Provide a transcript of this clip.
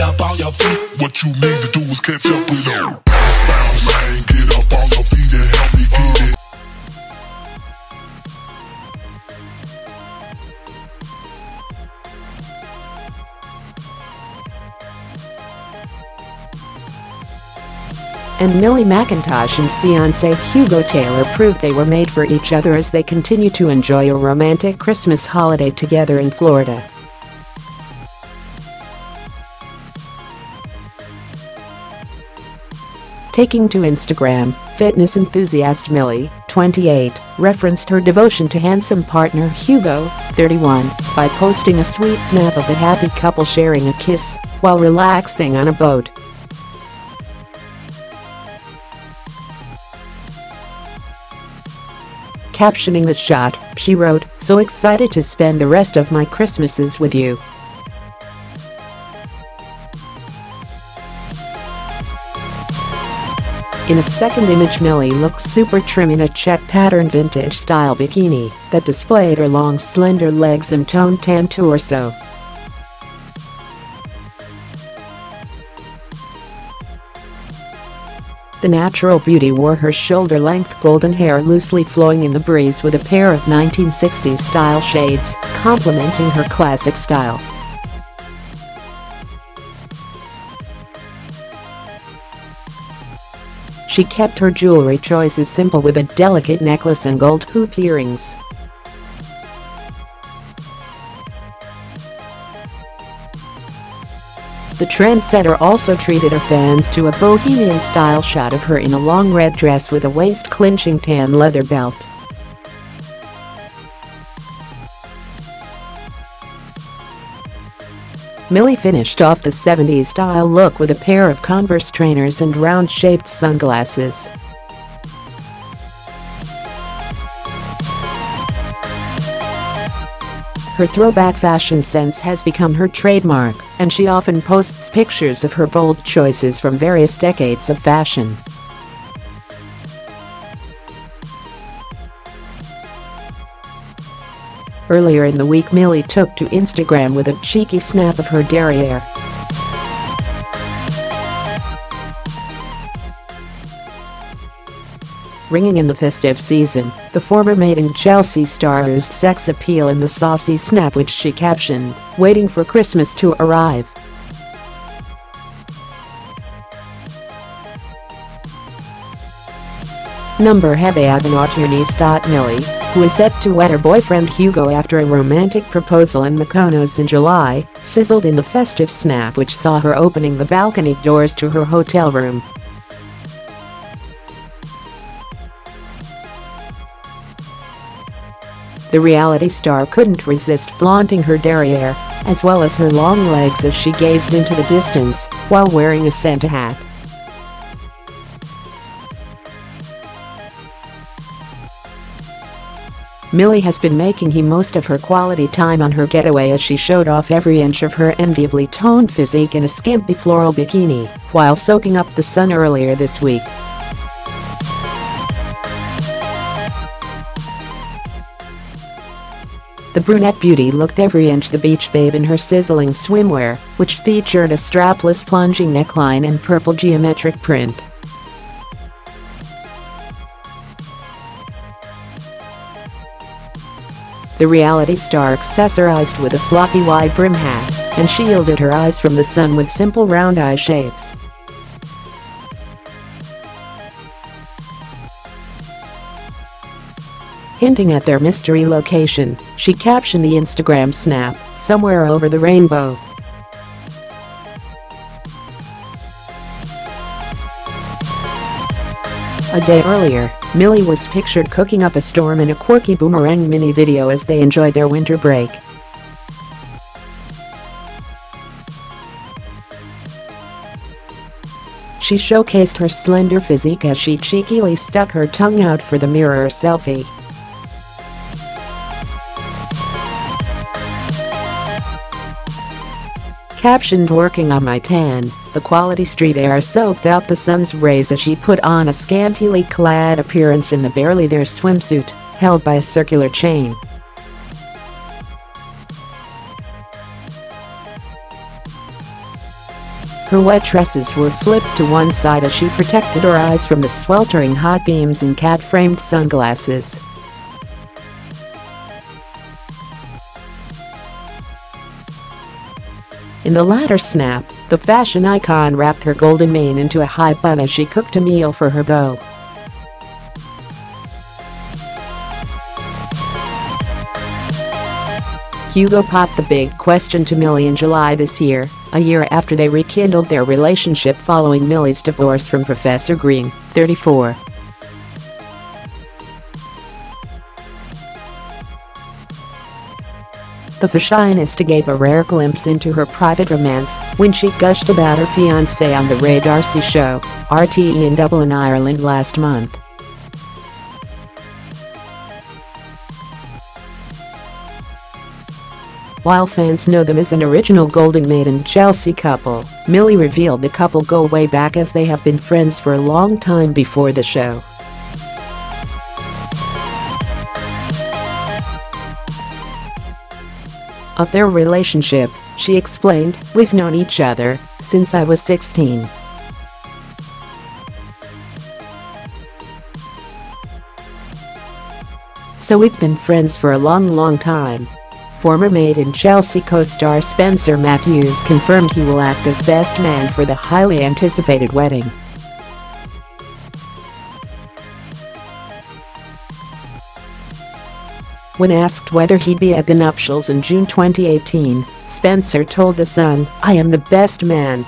get up on your feet. What you to do is catch up with and. And Millie Mackintosh and fiancé Hugo Taylor proved they were made for each other as they continue to enjoy a romantic Christmas holiday together in Florida. Taking to Instagram, fitness enthusiast Millie, 28, referenced her devotion to handsome partner Hugo, 31, by posting a sweet snap of the happy couple sharing a kiss while relaxing on a boat. Captioning the shot, she wrote, So excited to spend the rest of my Christmases with you. In a second image Millie looks super trim in a check pattern vintage style bikini that displayed her long slender legs and toned tan torso. The natural beauty wore her shoulder-length golden hair loosely flowing in the breeze with a pair of 1960s style shades, complementing her classic style. She kept her jewelry choices simple with a delicate necklace and gold hoop earrings. The trendsetter also treated her fans to a bohemian-style shot of her in a long red dress with a waist-clinching tan leather belt. Millie finished off the 70s style look with a pair of Converse trainers and round-shaped sunglasses. Her throwback fashion sense has become her trademark, and she often posts pictures of her bold choices from various decades of fashion. Earlier in the week Millie took to Instagram with a cheeky snap of her derriere. Ringing in the festive season, the former Made in Chelsea star used sex appeal in the saucy snap which she captioned, waiting for Christmas to arrive. Number Heavy Millie, who is set to wed her boyfriend Hugo after a romantic proposal in Mykonos in July, sizzled in the festive snap which saw her opening the balcony doors to her hotel room. The reality star couldn't resist flaunting her derriere, as well as her long legs as she gazed into the distance while wearing a Santa hat. Millie has been making he most of her quality time on her getaway as she showed off every inch of her enviably toned physique in a skimpy floral bikini while soaking up the sun earlier this week. The brunette beauty looked every inch the beach babe in her sizzling swimwear, which featured a strapless plunging neckline and purple geometric print. The reality star accessorized with a floppy wide brim hat and shielded her eyes from the sun with simple round eye shades. Hinting at their mystery location, she captioned the Instagram snap, somewhere over the rainbow. A day earlier, Millie was pictured cooking up a storm in a quirky boomerang mini video as they enjoyed their winter break. She showcased her slender physique as she cheekily stuck her tongue out for the mirror selfie. Captioned working on my tan, the quality street heir soaked out the sun's rays as she put on a scantily clad appearance in the barely there swimsuit, held by a circular chain. Her wet tresses were flipped to one side as she protected her eyes from the sweltering hot beams in cat-framed sunglasses. In the latter snap, the fashion icon wrapped her golden mane into a high bun as she cooked a meal for her beau. Hugo popped the big question to Millie in July this year, a year after they rekindled their relationship following Millie's divorce from Professor Green, 34. The fashionista gave a rare glimpse into her private romance when she gushed about her fiancé on the Ray D'Arcy show, RTE in Dublin, Ireland last month. While fans know them as an original Golden Made in Chelsea couple, Millie revealed the couple go way back as they have been friends for a long time before the show. Of their relationship, she explained, We've known each other since I was 16. So we've been friends for a long long time. Former Made in Chelsea co-star Spencer Matthews confirmed he will act as best man for the highly anticipated wedding. When asked whether he'd be at the nuptials in June 2018, Spencer told The Sun, I am the best man